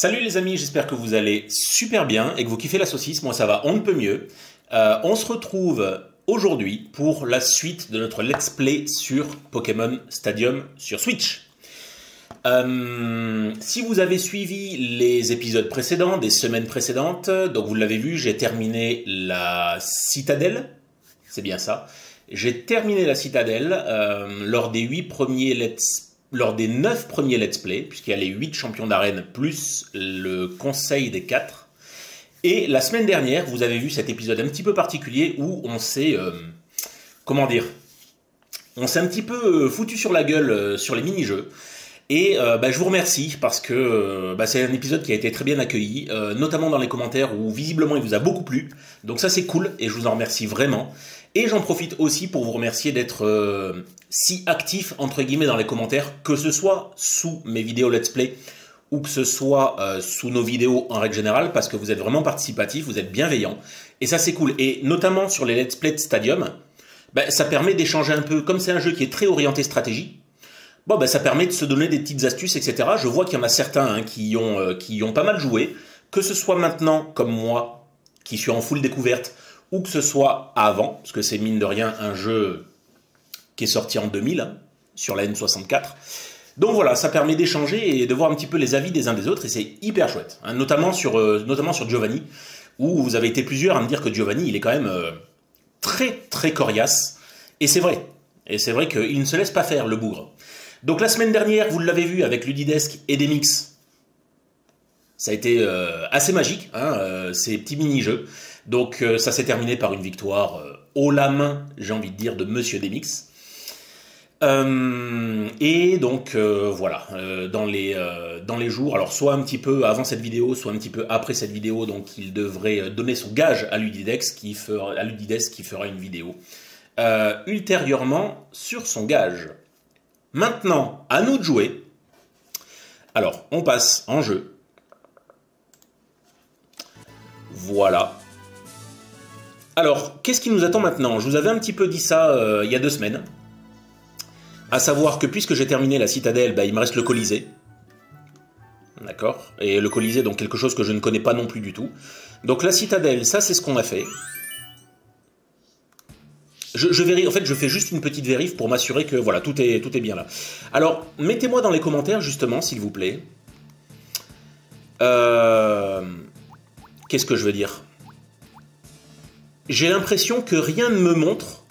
Salut les amis, j'espère que vous allez super bien et que vous kiffez la saucisse. Moi ça va, on ne peut mieux. Euh, on se retrouve aujourd'hui pour la suite de notre let's play sur Pokémon Stadium sur Switch. Euh, si vous avez suivi les épisodes précédents, des semaines précédentes, donc vous l'avez vu, j'ai terminé la citadelle, c'est bien ça. J'ai terminé la citadelle euh, lors des huit premiers let's lors des 9 premiers let's play, puisqu'il y a les 8 champions d'arène plus le conseil des 4. Et la semaine dernière, vous avez vu cet épisode un petit peu particulier où on s'est... Euh, comment dire On s'est un petit peu euh, foutu sur la gueule euh, sur les mini-jeux. Et bah, je vous remercie parce que bah, c'est un épisode qui a été très bien accueilli, notamment dans les commentaires où visiblement il vous a beaucoup plu. Donc ça c'est cool et je vous en remercie vraiment. Et j'en profite aussi pour vous remercier d'être euh, si actif, entre guillemets, dans les commentaires, que ce soit sous mes vidéos let's play ou que ce soit euh, sous nos vidéos en règle générale, parce que vous êtes vraiment participatif, vous êtes bienveillant. Et ça, c'est cool. Et notamment sur les let's play de Stadium, ben, ça permet d'échanger un peu. Comme c'est un jeu qui est très orienté stratégie, bon, ben, ça permet de se donner des petites astuces, etc. Je vois qu'il y en a certains hein, qui, ont, euh, ont pas mal joué, que ce soit maintenant, comme moi, qui suis en full découverte, ou que ce soit avant, parce que c'est mine de rien un jeu qui est sorti en 2000 hein, sur la N64. Donc voilà, ça permet d'échanger et de voir un petit peu les avis des uns des autres et c'est hyper chouette, hein, notamment, sur, euh, notamment sur Giovanni, où vous avez été plusieurs à me dire que Giovanni, il est quand même euh, très très coriace, et c'est vrai, et c'est vrai qu'il ne se laisse pas faire le bougre. Donc la semaine dernière, vous l'avez vu avec Ludidesk et Demix, ça a été euh, assez magique, hein, ces petits mini-jeux. Donc euh, ça s'est terminé par une victoire euh, haut la main, j'ai envie de dire, de Monsieur Demix. Euh, et donc voilà, dans, les, jours, alors soit un petit peu avant cette vidéo, soit un petit peu après cette vidéo, donc il devrait donner son gage à Ludidex qui fera, à Ludidex qui fera une vidéo ultérieurement sur son gage. Maintenant, à nous de jouer. Alors, on passe en jeu. Voilà. Alors, qu'est-ce qui nous attend maintenant? Je vous avais un petit peu dit ça euh, il y a deux semaines. À savoir que puisque j'ai terminé la citadelle, bah, il me reste le Colisée. D'accord? Et le Colisée, donc quelque chose que je ne connais pas non plus du tout. Donc la citadelle, ça c'est ce qu'on a fait. Je, en fait, je fais juste une petite vérif pour m'assurer que voilà, tout est, tout est bien là. Alors, mettez-moi dans les commentaires justement, s'il vous plaît. Euh, qu'est-ce que je veux dire? J'ai l'impression que rien ne me montre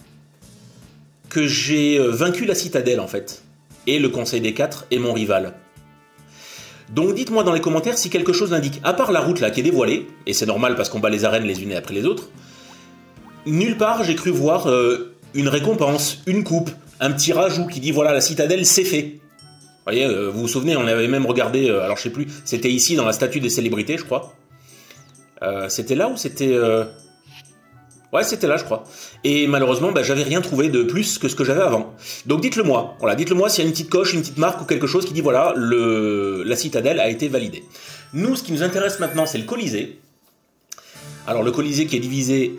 que j'ai euh, vaincu la citadelle en fait. Et le Conseil des Quatre est mon rival. Donc dites-moi dans les commentaires si quelque chose l'indique. À part la route là qui est dévoilée, et c'est normal parce qu'on bat les arènes les unes après les autres, nulle part j'ai cru voir euh, une récompense, une coupe, un petit rajout qui dit voilà la citadelle c'est fait. Vous voyez, euh, vous vous souvenez, on avait même regardé, alors je sais plus, c'était ici dans la statue des célébrités je crois. c'était là ou c'était... Ouais, c'était là, je crois. Et malheureusement, bah, j'avais rien trouvé de plus que ce que j'avais avant. Donc dites-le moi. Voilà, dites-le moi s'il y a une petite coche, une petite marque ou quelque chose qui dit voilà, la citadelle a été validée. Nous, ce qui nous intéresse maintenant, c'est le Colisée. Alors le Colisée qui est divisé,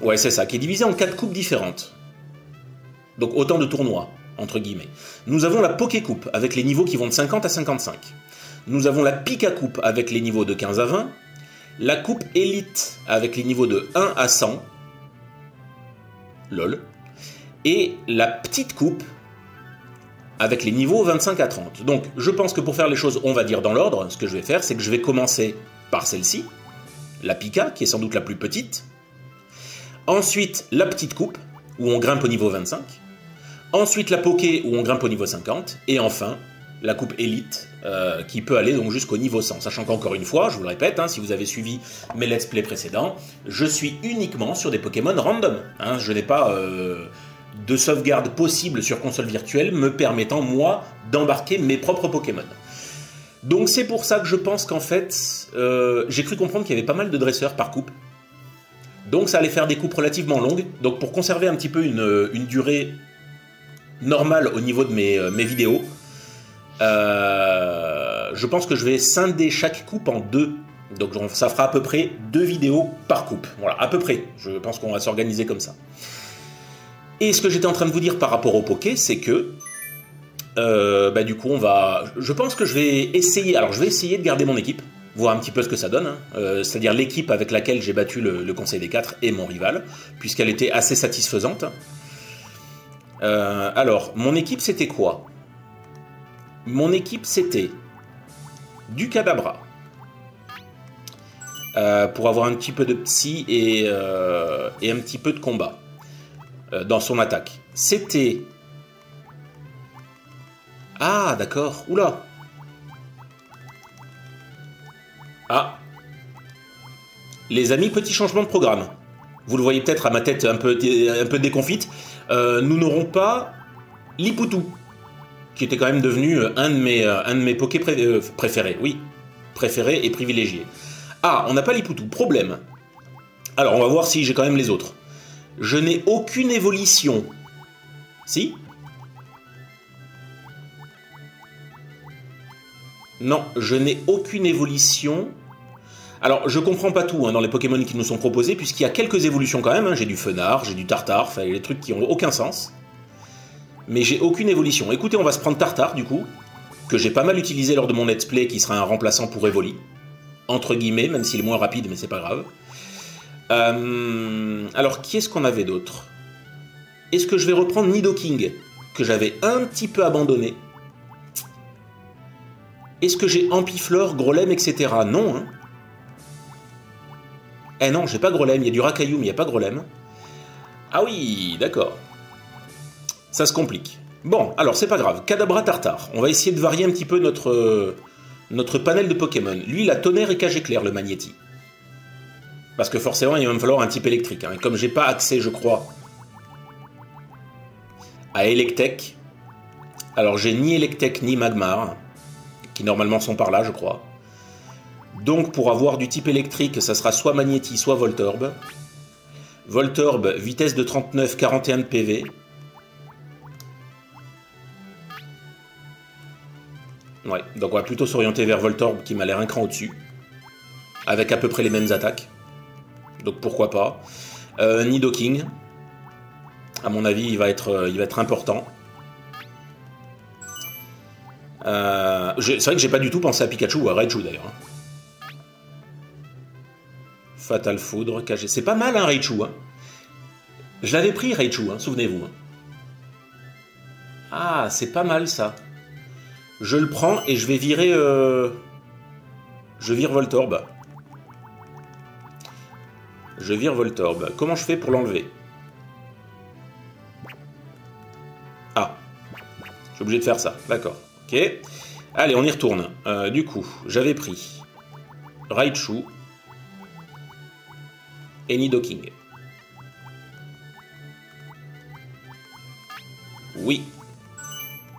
ouais, c'est ça, qui est divisé en quatre coupes différentes. Donc autant de tournois entre guillemets. Nous avons la Poké Coupe avec les niveaux qui vont de 50 à 55. Nous avons la Pika Coupe avec les niveaux de 15 à 20. La coupe élite avec les niveaux de 1 à 100 lol, et la petite coupe avec les niveaux 25 à 30. Donc je pense que pour faire les choses, on va dire dans l'ordre, ce que je vais faire, c'est que je vais commencer par celle-ci, la Pika, qui est sans doute la plus petite. Ensuite, la petite coupe, où on grimpe au niveau 25. Ensuite, la Poké, où on grimpe au niveau 50. Et enfin, la coupe élite euh, qui peut aller jusqu'au niveau 100. Sachant qu'encore une fois, je vous le répète, hein, si vous avez suivi mes let's play précédents, je suis uniquement sur des Pokémon random. Hein. je n'ai pas euh, de sauvegarde possible sur console virtuelle me permettant moi d'embarquer mes propres Pokémon. Donc c'est pour ça que je pense qu'en fait, euh, j'ai cru comprendre qu'il y avait pas mal de dresseurs par coupe. Donc ça allait faire des coupes relativement longues. Donc pour conserver un petit peu une, durée normale au niveau de mes vidéos, euh, je pense que je vais scinder chaque coupe en deux. Donc ça fera à peu près deux vidéos par coupe. Voilà, à peu près. Je pense qu'on va s'organiser comme ça. Et ce que j'étais en train de vous dire par rapport au poké, c'est que euh, bah, du coup on va. Je pense que je vais essayer. Alors je vais essayer de garder mon équipe. voir un petit peu ce que ça donne. hein. Euh, C'est-à-dire l'équipe avec laquelle j'ai battu le, Conseil des Quatre et mon rival, puisqu'elle était assez satisfaisante. Alors, mon équipe, c'était quoi? Mon équipe, c'était du Kadabra. Euh, pour avoir un petit peu de psy et, euh, un petit peu de combat euh, dans son attaque. C'était... Ah, d'accord. Oula. Ah. Les amis, petit changement de programme. Vous le voyez peut-être à ma tête un peu, un peu déconfite. Nous n'aurons pas Lipoutou, qui était quand même devenu euh, un de mes, euh, un pokés euh, préférés. Oui, préférés et privilégiés. Ah, on n'a pas Lipoutou. Problème. Alors, on va voir si j'ai quand même les autres. Je n'ai aucune évolution. Si? Non, je n'ai aucune évolution. Alors, je comprends pas tout hein, dans les Pokémon qui nous sont proposés, puisqu'il y a quelques évolutions quand même. hein. J'ai du Fenard, j'ai du Tartare, enfin, les trucs qui ont aucun sens. Mais j'ai aucune évolution. Écoutez, on va se prendre Tartare, du coup, que j'ai pas mal utilisé lors de mon let's play, qui sera un remplaçant pour Evoli. Entre guillemets, même s'il est moins rapide, mais c'est pas grave. Euh, alors, qui est-ce qu'on avait d'autre? Est-ce que je vais reprendre Nidoking, que j'avais un petit peu abandonné? Est-ce que j'ai Ampiflore, Grolem, etc. Non, hein Eh non, j'ai pas Grolem, il y a du Rakaillou, mais il n'y a pas Grolem. Ah oui, d'accord. Ça se complique. Bon, alors c'est pas grave. Kadabra Tartare. On va essayer de varier un petit peu notre, euh, notre panel de Pokémon. Lui, il a tonnerre et cage éclair, le Magnéti. Parce que forcément, il va me falloir un type électrique. hein. Et comme j'ai pas accès, je crois, à Electek, alors j'ai ni Electek ni Magmar, qui normalement sont par là, je crois. Donc pour avoir du type électrique, ça sera soit Magnéti, soit Voltorb. Voltorb, vitesse de 39, 41 de PV. Ouais, donc on va plutôt s'orienter vers Voltorb qui m'a l'air un cran au-dessus. Avec à peu près les mêmes attaques. Donc pourquoi pas. Euh, Nidoking. À mon avis, il va être, euh, important. Euh, c'est vrai que j'ai pas du tout pensé à Pikachu ou à Raichu d'ailleurs. hein. Fatal Foudre, KG. C'est pas mal, hein, Raichu. Hein. Je l'avais pris, Raichu, hein, souvenez-vous. Ah, c'est pas mal ça. Je le prends et je vais virer. euh, Je vire Voltorb. Je vire Voltorb. Comment je fais pour l'enlever? Ah. Je suis obligé de faire ça. D'accord. Ok. Allez, on y retourne. Euh, du coup, j'avais pris Raichu et Nidoking. Oui.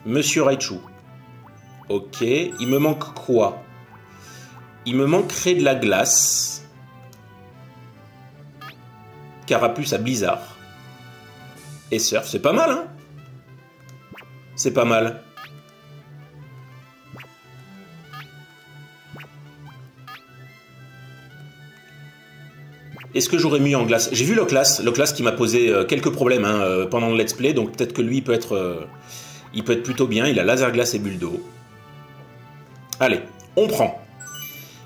Monsieur Raichu. Ok. Il me manque quoi? Il me manquerait de la glace. Carapuce à Blizzard. Et Surf, c'est pas mal, hein? C'est pas mal. Est-ce que j'aurais mis en glace? J'ai vu le classe, le classe qui m'a posé euh, quelques problèmes hein, euh, pendant le let's play, donc peut-être que lui il peut être, euh, il peut être plutôt bien. Il a laser glace et bulle d'eau. Allez, on prend.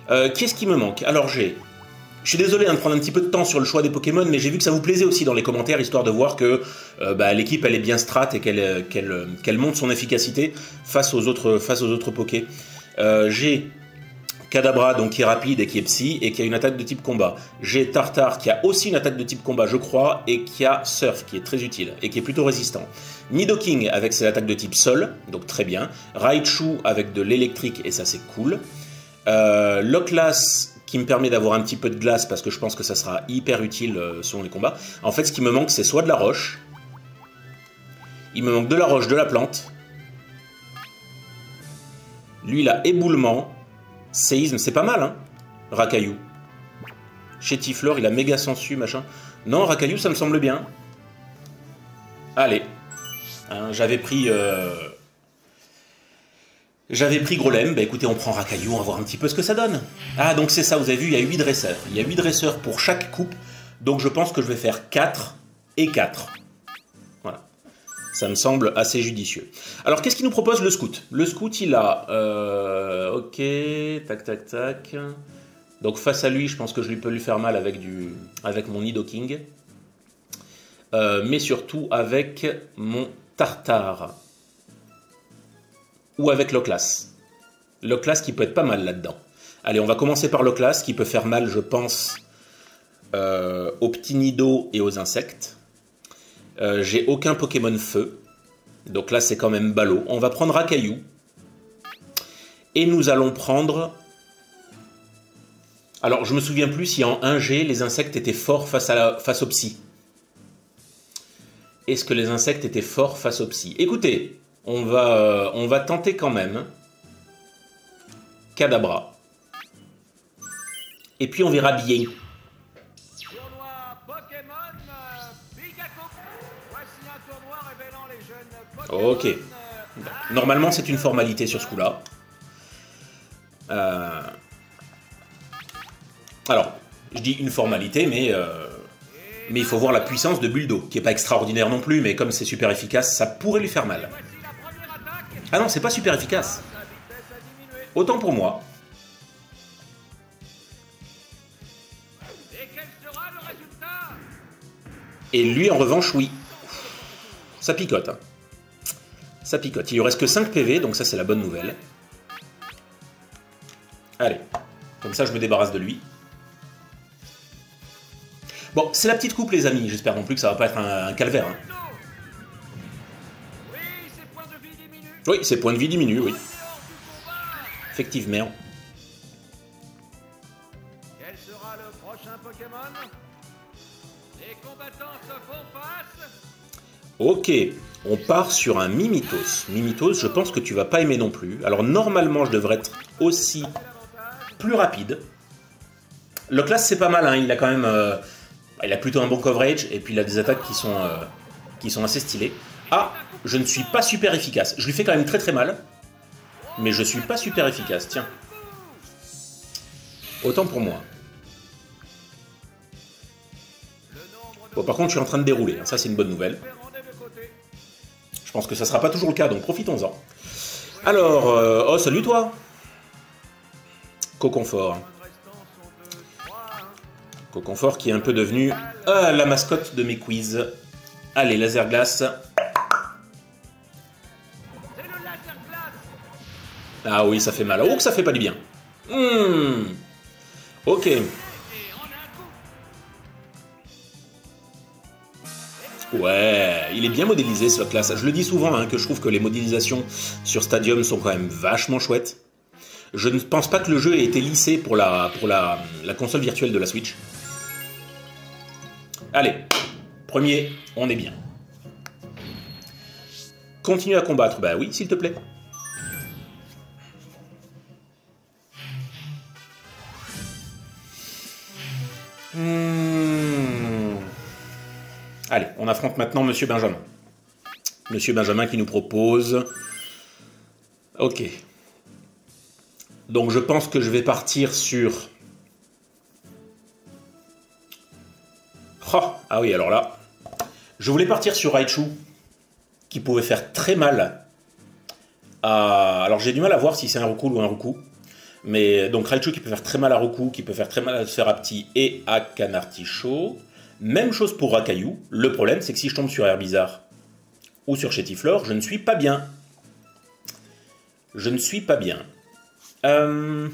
Euh, Qu'est-ce qui me manque? Alors j'ai. Je suis désolé hein, de prendre un petit peu de temps sur le choix des Pokémon, mais j'ai vu que ça vous plaisait aussi dans les commentaires, histoire de voir que euh, bah, l'équipe elle est bien strat et qu'elle euh, monte son efficacité face aux autres face j'ai Kadabra donc qui est rapide et qui est psy et qui a une attaque de type combat. J'ai Tartare qui a aussi une attaque de type combat, je crois, et qui a Surf qui est très utile et qui est plutôt résistant. Nidoking avec ses attaques de type sol, donc très bien. Raichu avec de l'électrique et ça c'est cool. Euh, Loclas qui me permet d'avoir un petit peu de glace parce que je pense que ça sera hyper utile euh, selon les combats. En fait, ce qui me manque, c'est soit de la roche. Il me manque de la roche, de la plante. Lui, il a éboulement, séisme, c'est pas mal, hein Racaillou. Chétiflore, il a méga sensu, machin. Non, Racaillou, ça me semble bien. Allez. Hein, J'avais pris. euh, J'avais pris Grolem, bah écoutez, on prend Racaillou, on va voir un petit peu ce que ça donne. Ah, donc c'est ça, vous avez vu, il y a 8 dresseurs. Il y a 8 dresseurs pour chaque coupe, donc je pense que je vais faire 4 et 4. Ça me semble assez judicieux. Alors, qu'est-ce qu'il nous propose le scout? Le scout, il a... Euh, ok, tac, tac, tac. Donc, face à lui, je pense que je lui peux lui faire mal avec mon Nidoking. Euh, mais surtout avec mon Tartare. Ou avec l'Oclas. L'Oclas qui peut être pas mal là-dedans. Allez, on va commencer par l'Oclas qui peut faire mal, je pense, euh, aux petits nidos et aux insectes. Euh, j'ai aucun Pokémon feu. Donc là, c'est quand même ballot. On va prendre Akayu. Et nous allons prendre... Alors, je me souviens plus si en 1G, les insectes étaient forts face, à au psy. Est-ce que les insectes étaient forts face au psy? Écoutez, on va, euh, on va tenter quand même. Cadabra. Et puis on verra bien. Ok. Normalement, c'est une formalité sur ce coup-là. Euh, alors, je dis une formalité, mais, euh, mais il faut voir la puissance de Buldo, qui est pas extraordinaire non plus, mais comme c'est super efficace, ça pourrait lui faire mal. Ah non, c'est pas super efficace. Autant pour moi. Et lui, en revanche, oui. Ça picote. Hein. Ça picote. Il lui reste que 5 PV, donc ça c'est la bonne nouvelle. Allez, comme ça je me débarrasse de lui. Bon, c'est la petite coupe les amis, j'espère non plus que ça va pas être un, calvaire. Hein. Oui, ses points de vie diminuent, oui. Effectivement. Quel sera le prochain Pokémon? Les combattants se font face Ok, on part sur un Mimitos. Mimitos, je pense que tu vas pas aimer non plus. Alors normalement, je devrais être aussi plus rapide. Le classe, c'est pas mal, hein. il a quand même... Euh, il a plutôt un bon coverage, et puis il a des attaques qui sont, euh, qui sont assez stylées. Ah, je ne suis pas super efficace. Je lui fais quand même très très mal, mais je suis pas super efficace, tiens. Autant pour moi. Bon, par contre, je suis en train de dérouler, hein. ça c'est une bonne nouvelle. Je pense que ça sera pas toujours le cas, donc profitons-en. Alors, euh, oh salut toi Coconfort. Coconfort qui est un peu devenu ah, la mascotte de mes quiz. Allez, laser glace. Ah oui, ça fait mal. Oh, que ça fait pas du bien. Hmm. Ok. Ouais, il est bien modélisé ce classe. Je le dis souvent hein, que je trouve que les modélisations sur Stadium sont quand même vachement chouettes. Je ne pense pas que le jeu ait été lissé pour la, pour la, console virtuelle de la Switch. Allez, premier, on est bien. Continue à combattre, bah oui, s'il te plaît. Hmm. Allez, on affronte maintenant Monsieur Benjamin. Monsieur Benjamin qui nous propose... Ok. Donc je pense que je vais partir sur... Oh, ah oui, alors là... Je voulais partir sur Raichu, qui pouvait faire très mal à... Alors j'ai du mal à voir si c'est un Roku ou un Roku. Mais donc Raichu qui peut faire très mal à Roku, qui peut faire très mal à Serapti et à Canartichaud. Même chose pour Rakayu. Le problème, c'est que si je tombe sur Herbizarre ou sur Chétiflore, je ne suis pas bien. Je ne suis pas bien. Euh,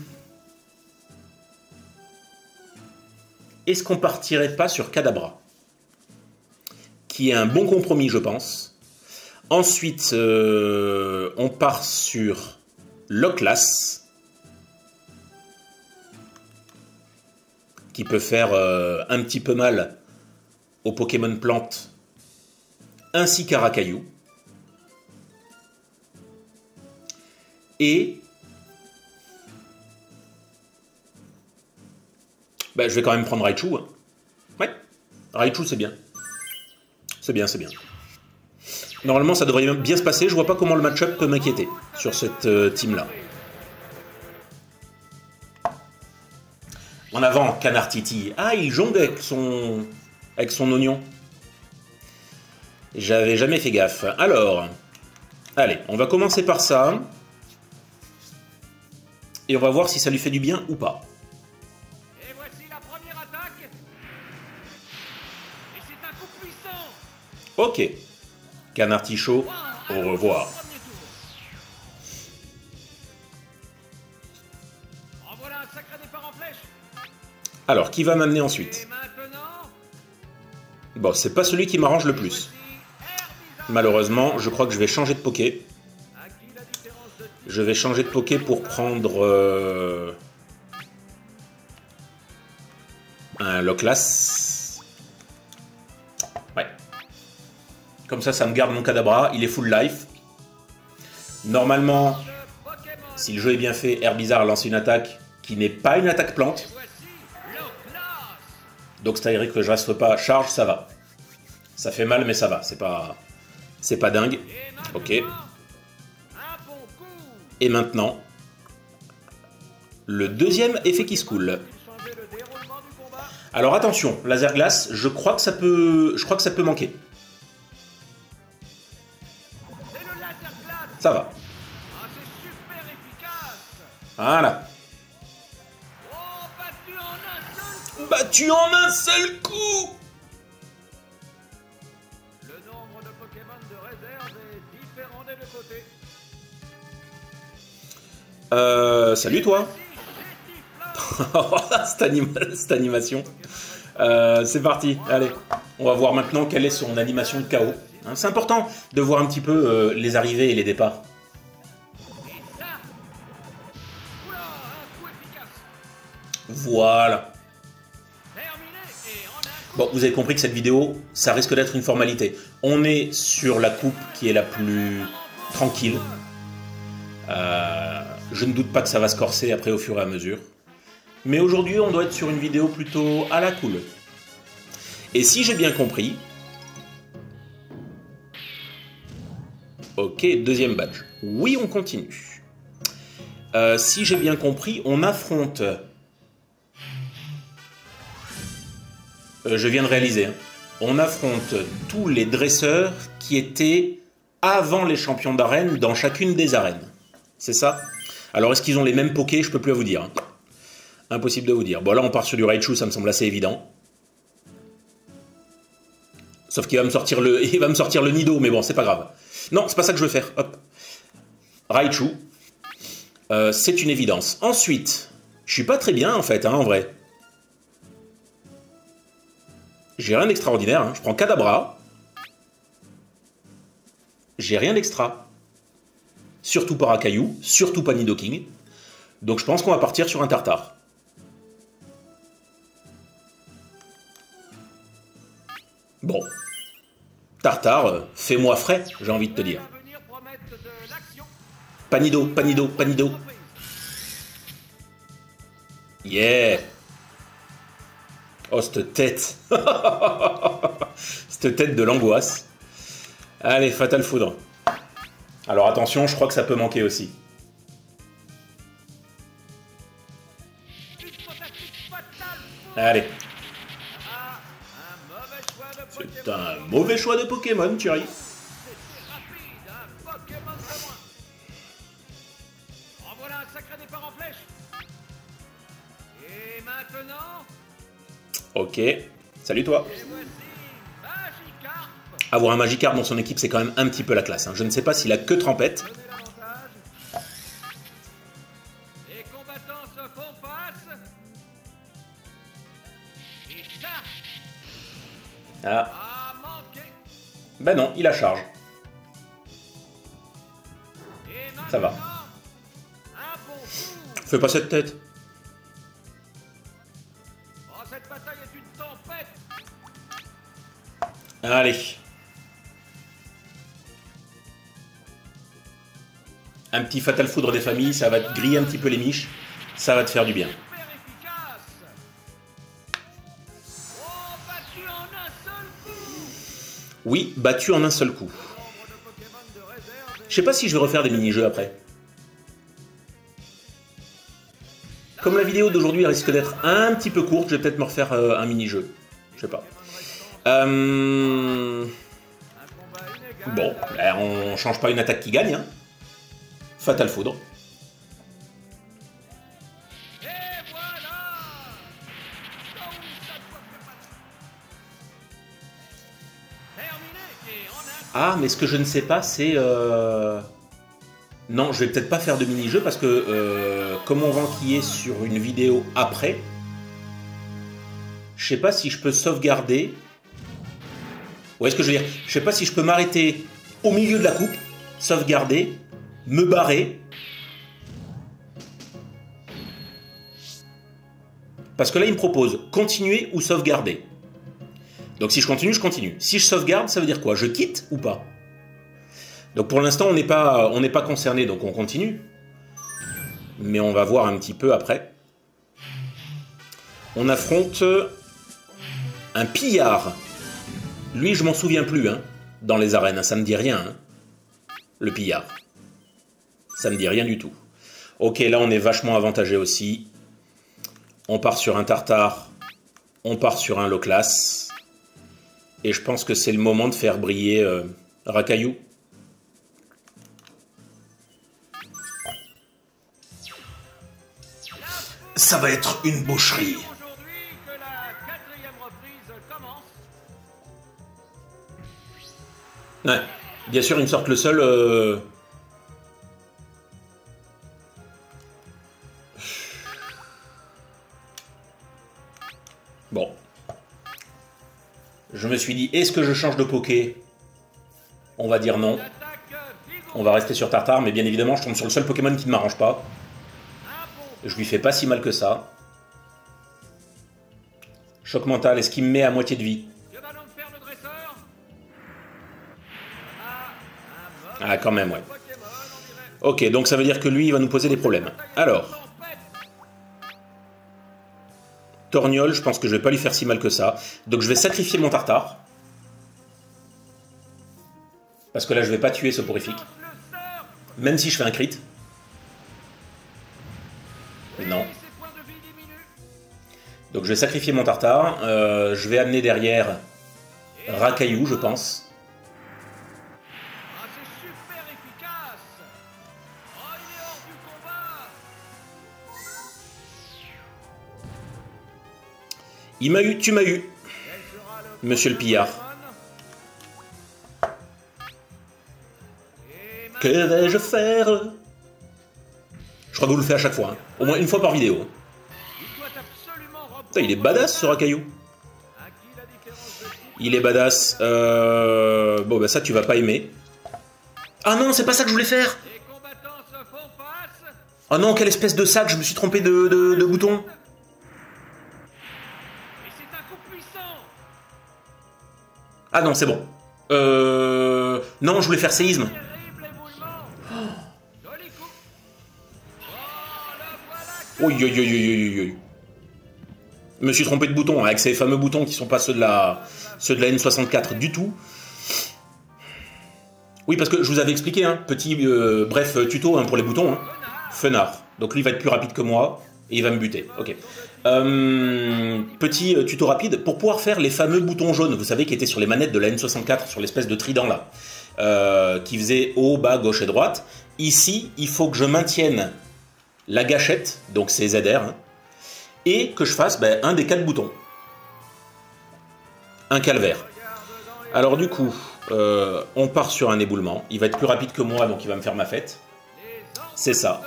est-ce qu'on partirait pas sur Kadabra? Qui est un bon compromis, je pense. Ensuite, euh, on part sur Loclas. Qui peut faire euh, un petit peu mal aux Pokémon plantes ainsi qu'à Rakayu. Et ben, je vais quand même prendre Raichu. Hein. Ouais, Raichu c'est bien. C'est bien, c'est bien. Normalement ça devrait bien se passer, je vois pas comment le match-up peut m'inquiéter sur cette euh, team-là. En avant, Canard Titi. Ah, il jongle avec son, avec son oignon. J'avais jamais fait gaffe. Alors, allez, on va commencer par ça. Et on va voir si ça lui fait du bien ou pas. Et voici la première attaque. Et c'est un coup puissant. Ok. Canard Tichot, au revoir. Alors, qui va m'amener ensuite? Bon, c'est pas celui qui m'arrange le plus. Malheureusement, je crois que je vais changer de poké. Je vais changer de poké pour prendre euh, un Loclas. Ouais. Comme ça, ça me garde mon Kadabra. Il est full life. Normalement, si le jeu est bien fait, Herbizarre lance une attaque qui n'est pas une attaque plante. Donc c'est-à-dire que je reste pas charge, ça va. Ça fait mal, mais ça va. C'est pas, c'est pas dingue. Ok. Et maintenant, le deuxième effet qui se coule. Alors attention, laser glace, je crois que ça peut, je crois que ça peut manquer. Ça va. Voilà. Battu en un seul coup. Le nombre de Pokémon de réserve est différent des deux côtés. Euh, salut toi. Cette, anima- cette animation. Euh, c'est parti. Allez, on va voir maintenant quelle est son animation de chaos. Hein, c'est important de voir un petit peu euh, les arrivées et les départs. Voilà. Bon, vous avez compris que cette vidéo, ça risque d'être une formalité. On est sur la coupe qui est la plus tranquille. Euh, je ne doute pas que ça va se corser après au fur et à mesure. Mais aujourd'hui, on doit être sur une vidéo plutôt à la cool. Et si j'ai bien compris... Ok, deuxième badge. Oui, on continue. Euh, si j'ai bien compris, on affronte... je viens de réaliser. hein. On affronte tous les dresseurs qui étaient avant les champions d'arène dans chacune des arènes. C'est ça? Alors est-ce qu'ils ont les mêmes pokés? Je peux plus vous dire. hein. Impossible de vous dire. Bon là on part sur du Raichu, ça me semble assez évident. Sauf qu'il va me sortir le, va Nido, mais bon c'est pas grave. Non, c'est pas ça que je veux faire. Hop. Raichu. Euh, c'est une évidence. Ensuite, je suis pas très bien en fait, hein, en vrai. J'ai rien d'extraordinaire. hein. Je prends Kadabra. J'ai rien d'extra. Surtout pas Rakayu, surtout pas Nidoking. Donc je pense qu'on va partir sur un Tartare. Bon. Tartare, euh, fais-moi frais, j'ai envie de te dire. Panido, Panido, Panido. Yeah Oh, cette tête Cette tête de l'angoisse. Allez, Fatal Foudre. Alors attention, je crois que ça peut manquer aussi. Allez, c'est un mauvais choix de Pokémon, Thierry. Maintenant, Ok. Salut toi. Avoir un Magikarp dans son équipe, c'est quand même un petit peu la classe. hein. Je ne sais pas s'il a que trempette. Ah, ben non, il a charge. Ça va. Fais pas cette tête. Allez. Un petit fatal foudre des familles, ça va te griller un petit peu les miches. Ça va te faire du bien. Oui, battu en un seul coup. Je sais pas si je vais refaire des mini-jeux après. Comme la vidéo d'aujourd'hui risque d'être un petit peu courte, je vais peut-être me refaire euh, un mini-jeu. Je sais pas. Euh, Bon, on change pas une attaque qui gagne. Hein. Fatal Foudre. Ah, mais ce que je ne sais pas, c'est... euh, Non, je vais peut-être pas faire de mini-jeu parce que euh, comme on va enquiller sur une vidéo après, je sais pas si je peux sauvegarder. Ou est-ce que je veux dire? Je sais pas si je peux m'arrêter au milieu de la coupe, sauvegarder, me barrer. Parce que là, il me propose continuer ou sauvegarder. Donc si je continue, je continue. Si je sauvegarde, ça veut dire quoi? Je quitte ou pas? Donc pour l'instant, on n'est pas, on n'est pas concerné, donc on continue. Mais on va voir un petit peu après. On affronte un pillard. Lui, je m'en souviens plus, hein, dans les arènes. Ça me dit rien, hein, le pillard. Ça me dit rien du tout. Ok, là, on est vachement avantagé aussi. On part sur un tartare. On part sur un low class. Et je pense que c'est le moment de faire briller euh. Ça va être une boucherie. Ouais. Bien sûr, il me sort que le seul. euh, Bon. Je me suis dit, est-ce que je change de poké? On va dire non. On va rester sur Tartare, mais bien évidemment, je tombe sur le seul Pokémon qui ne m'arrange pas. Je lui fais pas si mal que ça. Choc mental, est-ce qu'il me met à moitié de vie? Ah, quand même, ouais. Ok, donc ça veut dire que lui, il va nous poser des problèmes. Alors. Torgnol, je pense que je vais pas lui faire si mal que ça. Donc je vais sacrifier mon tartare. Parce que là, je vais pas tuer ce porifique. Même si je fais un crit. Non. Donc je vais sacrifier mon tartare. Euh, je vais amener derrière Rakayu, je pense. Il m'a eu, tu m'as eu, monsieur le pillard. Que vais-je faire? Je crois que vous le faites à chaque fois. hein. Au moins une fois par vidéo. Putain, il est badass ce type Il est badass. Euh... Bon, bah ça, tu vas pas aimer. Ah non, c'est pas ça que je voulais faire. Oh non, quelle espèce de sac, je me suis trompé de bouton. Ah non, c'est bon. Euh... Non, je voulais faire séisme. Oh, oi, oi, oi. Je me suis trompé de bouton, avec ces fameux boutons qui sont pas ceux de la, ceux de la N64 du tout. Oui, parce que je vous avais expliqué, hein, petit euh, bref tuto hein, pour les boutons. Hein. Fenard. Donc lui va être plus rapide que moi et il va me buter. Ok. Euh, petit euh, tuto rapide pour pouvoir faire les fameux boutons jaunes, vous savez, qui étaient sur les manettes de la N64, sur l'espèce de trident là, euh, qui faisait haut, bas, gauche et droite. Ici, il faut que je maintienne la gâchette, donc c'est ZR, hein, et que je fasse ben, un des quatre boutons. Un calvaire. Alors du coup, on part sur un éboulement. Il va être plus rapide que moi, donc il va me faire ma fête. C'est ça.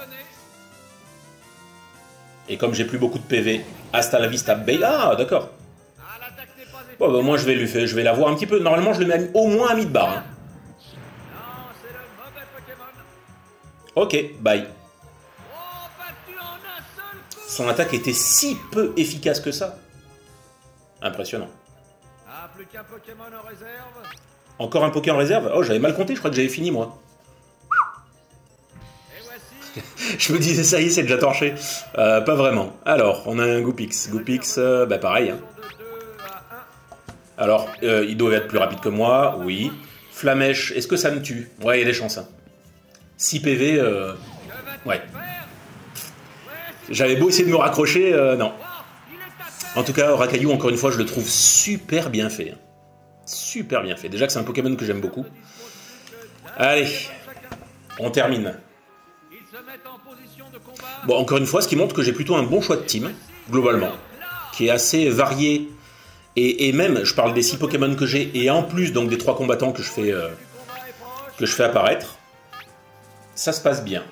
Et comme j'ai plus beaucoup de PV, hasta la vista. Ah, d'accord. Bon, bah, moi je vais lui faire, je vais la voir un petit peu. Normalement, je le mets au moins à mi-barre. hein. Pokémon. Ok, bye. Son attaque était si peu efficace que ça. Impressionnant. Pokémon. Encore un Poké en réserve? Oh, j'avais mal compté, je crois que j'avais fini moi. Je me disais, ça y est, c'est déjà torché. Euh, pas vraiment. Alors, on a un Goopix. Goopix, euh, bah pareil. hein. de 2 à 1. Alors, euh, il doit être plus rapide que moi, oui. Flamèche, est-ce que ça me tue? Ouais, il y a des chances. hein. 6 PV, euh, Que va-t-il Ouais. j'avais beau essayer de me raccrocher, non. En tout cas, Rakayu, encore une fois, je le trouve super bien fait. hein. Super bien fait. Déjà que c'est un Pokémon que j'aime beaucoup. Allez, on termine. Bon, encore une fois, ce qui montre que j'ai plutôt un bon choix de team, globalement, qui est assez varié. Et, même, je parle des 6 Pokémon que j'ai, et en plus donc des 3 combattants que je fais, euh, que je fais apparaître. Ça se passe bien.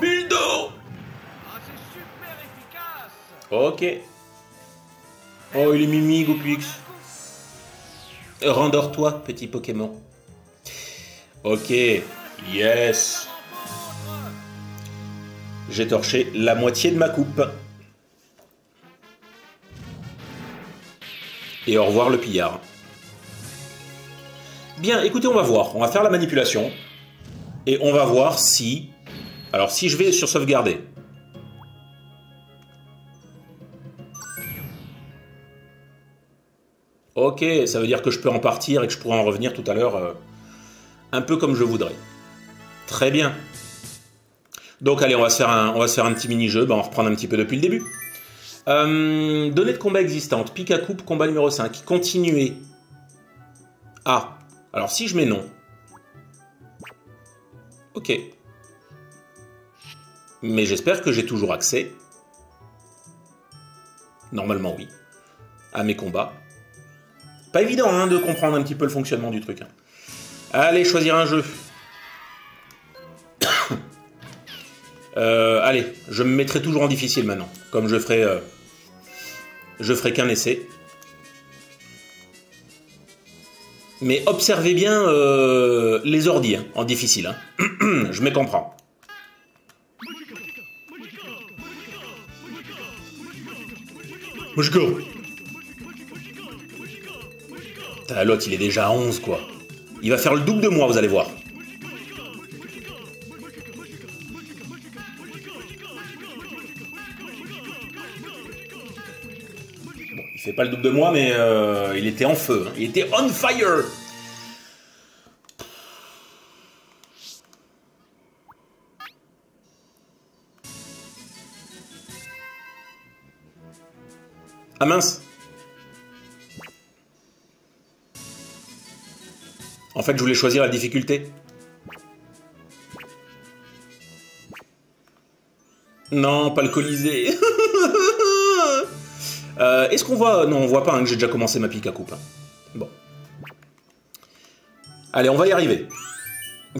Buldo. Ok. Oh, il est mimi, Goupix. Rendors-toi, petit Pokémon. Ok. Yes. J'ai torché la moitié de ma coupe. Et au revoir le pillard. Bien, écoutez, on va voir. On va faire la manipulation. Et on va voir si... Alors, si je vais sur sauvegarder. Ok, ça veut dire que je peux en partir et que je pourrai en revenir tout à l'heure euh, un peu comme je voudrais. Très bien. Donc allez, on va se faire un, petit mini-jeu, ben, on va reprendre un petit peu depuis le début. Euh, données de combat existantes, pique à coupe, combat numéro 5, continuer. Ah, alors si je mets non. Ok. Mais j'espère que j'ai toujours accès. Normalement oui. À mes combats. Pas évident hein, de comprendre un petit peu le fonctionnement du truc. hein. Allez, choisir un jeu. Euh, allez, je me mettrai toujours en difficile maintenant, comme je ferai, euh, je ferai qu'un essai. Mais observez bien euh, les ordi hein, en difficile. hein. je me comprends. L'autre, il est déjà à 11, quoi. Il va faire le double de moi, vous allez voir. Bon, il fait pas le double de moi, mais euh, il était en feu. hein. Il était on fire. Ah mince. Fait, je voulais choisir la difficulté. Non, pas le Colisée. Euh, Est-ce qu'on voit Non, on voit pas hein, que j'ai déjà commencé ma pique à coupe. hein. Bon. Allez, on va y arriver.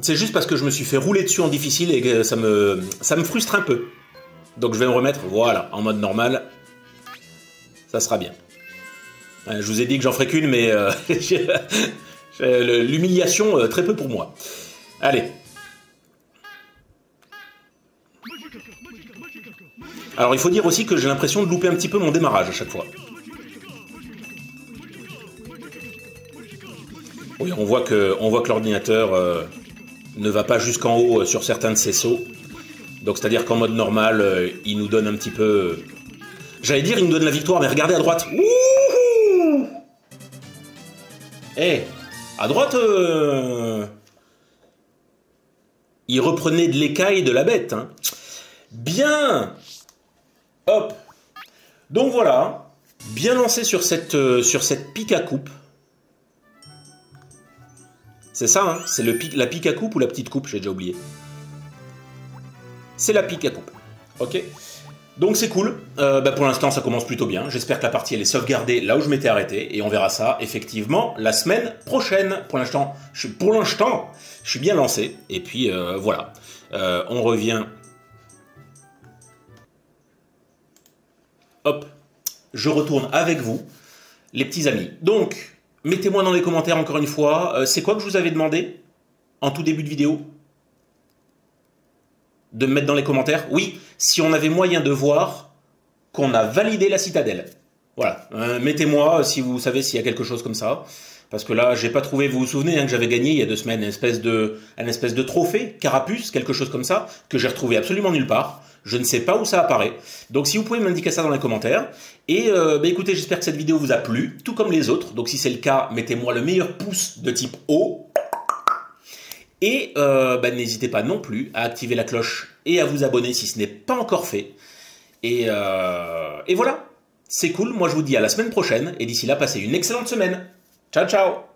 C'est juste parce que je me suis fait rouler dessus en difficile et que ça me, ça me frustre un peu. Donc je vais me remettre, voilà, en mode normal. Ça sera bien. Euh, Je vous ai dit que j'en ferai qu'une, mais euh, l'humiliation, euh, très peu pour moi. Allez. Alors il faut dire aussi que j'ai l'impression de louper un petit peu mon démarrage à chaque fois. Oui, on voit que, l'ordinateur euh, ne va pas jusqu'en haut euh, sur certains de ses sauts. Donc c'est-à-dire qu'en mode normal, euh, il nous donne un petit peu... euh, J'allais dire il nous donne la victoire, mais regardez à droite. Wouhou Eh, à droite, euh, il reprenait de l'écaille de la bête. hein. Bien Hop Donc voilà, bien lancé sur cette, euh, sur cette pique à coupe. C'est ça, hein c'est la pique à coupe ou la petite coupe, j'ai déjà oublié. C'est la pique à coupe. Ok donc c'est cool. Euh, bah, pour l'instant, ça commence plutôt bien. J'espère que la partie elle est sauvegardée là où je m'étais arrêté et on verra ça effectivement la semaine prochaine. Pour l'instant, je suis bien lancé. Et puis euh, voilà, Euh, on revient. Hop, je retourne avec vous, les petits amis. Donc, mettez-moi dans les commentaires encore une fois. c'est quoi que je vous avais demandé en tout début de vidéo? De me mettre dans les commentaires Oui, si on avait moyen de voir qu'on a validé la citadelle. Voilà, Euh, mettez-moi si vous savez s'il y a quelque chose comme ça. Parce que là, j'ai pas trouvé, vous vous souvenez hein, que j'avais gagné il y a deux semaines une espèce de, un espèce de trophée, carapuce, quelque chose comme ça, que j'ai retrouvé absolument nulle part. Je ne sais pas où ça apparaît. Donc si vous pouvez m'indiquer ça dans les commentaires. Et euh, bah, écoutez, j'espère que cette vidéo vous a plu, tout comme les autres. Donc si c'est le cas, mettez-moi le meilleur pouce de type O. Et euh, bah, n'hésitez pas non plus à activer la cloche et à vous abonner si ce n'est pas encore fait. Euh, et voilà. C'est cool, moi je vous dis à la semaine prochaine, et d'ici là, passez une excellente semaine. Ciao ciao